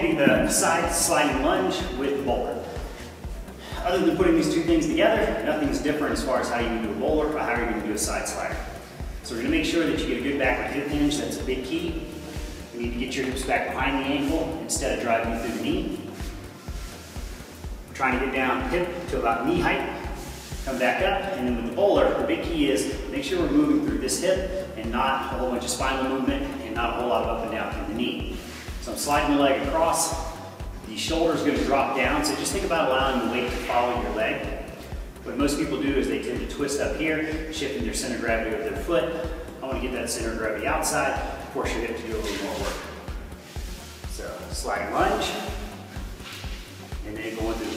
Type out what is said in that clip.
alternating the side sliding lunge with the bowler. Other than putting these two things together, nothing's different as far as how you do a bowler or how you're to do a side slider. So we're going to make sure that you get a good backward hip hinge. That's a big key. You need to get your hips back behind the ankle instead of driving through the knee. We're trying to get down hip to about knee height. Come back up, and then with the bowler, the big key is make sure we're moving through this hip and not a whole bunch of spinal movement and not a whole lot of up and down through the knee. Sliding the leg across. The shoulder is going to drop down, so just think about allowing the weight to follow your leg. What most people do is they tend to twist up here, shifting their center of gravity of their foot. I want to get that center of gravity outside, force your hip to do a little more work. So sliding lunge, and then going through.